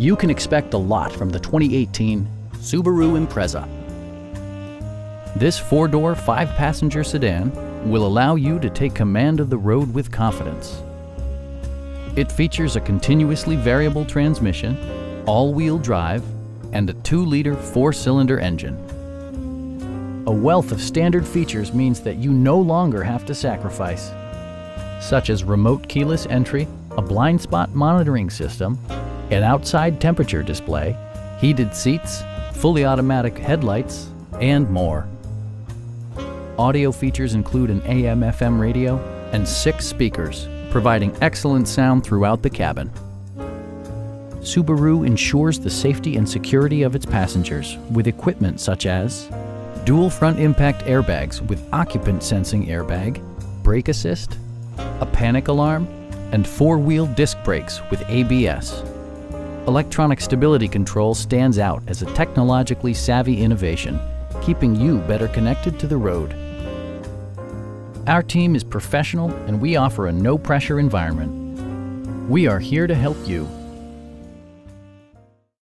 You can expect a lot from the 2018 Subaru Impreza. This four-door, five-passenger sedan will allow you to take command of the road with confidence. It features a continuously variable transmission, all-wheel drive, and a 2-liter four-cylinder engine. A wealth of standard features means that you no longer have to sacrifice, such as remote keyless entry, a blind spot monitoring system, an outside temperature display, heated seats, fully automatic headlights, and more. Audio features include an AM-FM radio and six speakers, providing excellent sound throughout the cabin. Subaru ensures the safety and security of its passengers with equipment such as dual front impact airbags with occupant sensing airbag, brake assist, a panic alarm, and four-wheel disc brakes with ABS. Electronic stability control stands out as a technologically savvy innovation, keeping you better connected to the road. Our team is professional and we offer a no-pressure environment. We are here to help you